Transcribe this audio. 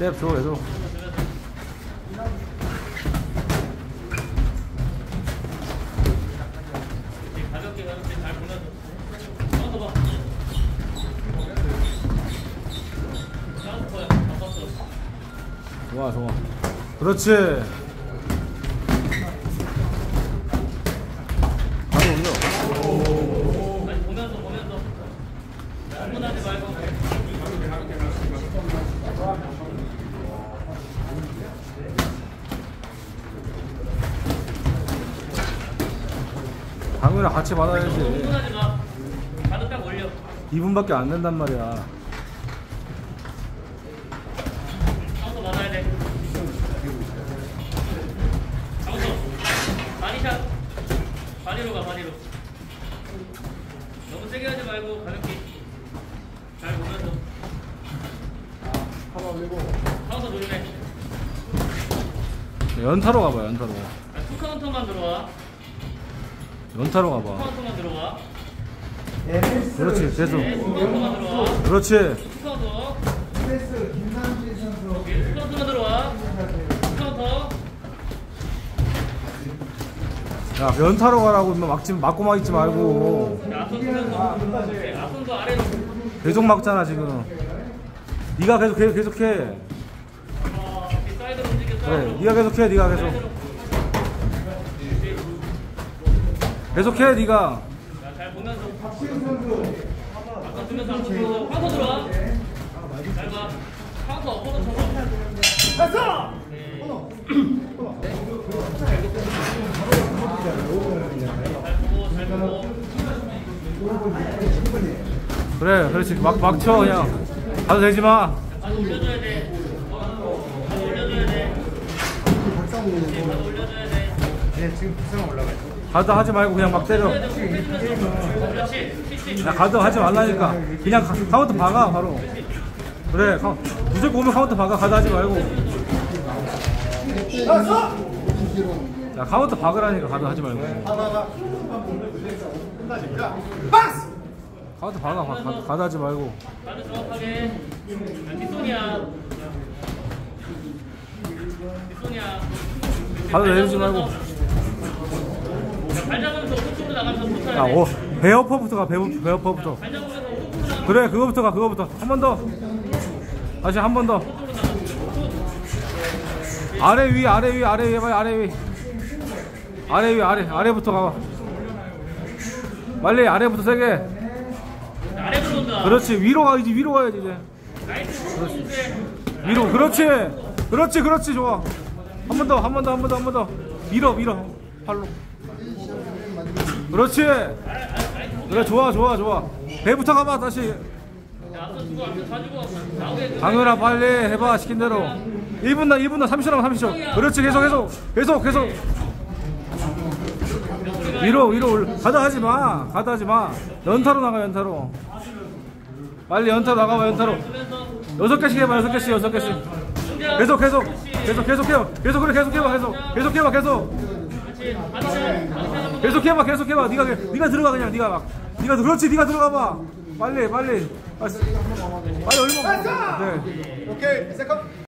랩 줘, 계속. 좋아, 좋아. 그렇지. 강민아 같이 받아야지. 흥분하지 마. 가드 딱 올려. 2분밖에 안 된단 말이야. 카운터 받아야 돼. 카운터. body shot. body로 가, body로. 너무 세게 하지 말고 가볍게. 잘 보면서. 카운터 조심해. 연타로 가봐, 연타로. 아, 투 카운터만 들어와. 연타로 투 가봐. 그렇지, 계속. 네. 그렇지. 야, 연타로 가라고 막지 맞고 막 있지 말고. 네. 계속 막잖아 지금. 네가 계속 계속 계속해. 어, 그래, 사이드로. 네가 계속해, 네가 계속. 계속해, 네가. 자, 잘 보면서. 앞으로 들어서. 카운터 들어와. 잘 봐. 카운터 엎어서 보고. 그래, 그렇지. 막 막쳐 그냥. 가도 되지 마. 바로 올려줘야 돼. 바로 올려줘야 돼. 네, 바로 올려줘야 돼. 네 지금 부상 올라가요 가도 하지 말고 그냥 막 때려. 야, 가도 하지 말라니까. 그냥 카, 카운트 박아 바로. 그래, 카, 무조건 오면 카운트 박아. 가도 하지 말고. 야, 카운트 박으라니까. 가도 하지 말고. 카운트 박아. 가, 가, 가도 하지 말고. 바로 정확하게. 자, 뒷손이야. 뒷손이야. 가도 내리지 말고. 자, 발 잡으면서 오른쪽으로 나가면서 야, 붙어야 돼. 오, 베어퍼부터 가. 베어, 베어퍼부터. 발 잡으면서 오른쪽으로 나가면서 그래, 그거부터 가. 그거부터. 한 번 더. 다시 한 번 더. 아래 위 아래 위 아래 위 해봐요 아래 위 아래 위 아래 아래부터 가봐 빨리 아래부터 세게 아래. 그렇지 위로 가야지 위로 가야지 이제. 그렇지. 위로 그렇지 그렇지 그렇지 좋아 한 번 더 한 번 더 한 번 더 한 번 더 밀어 밀어 팔로 그렇지. 그래 좋아 좋아 좋아. 배부터 가봐 다시. 강현아 빨리 해봐 시킨 대로. 1분 나 1분 나 30초 남아 30초. 그렇지 계속 계속. 계속 계속. 위로 위로 올 가다 하지 마. 가다 하지 마. 연타로 나가 연타로. 빨리 연타로 나가봐 연타로. 여섯 개씩 해봐 여섯 개씩 여섯 개씩. 계속 계속. 계속 계속 해봐 계속 그래 계속 해봐 계속. 계속 해봐 계속 계속 해봐 계속 해봐. 네가 네가 들어가 그냥 네가 막. 네가 그렇지 네가 들어가 봐. 빨리 빨리. 빨리 빨리 얼마 네. 오케이 세컨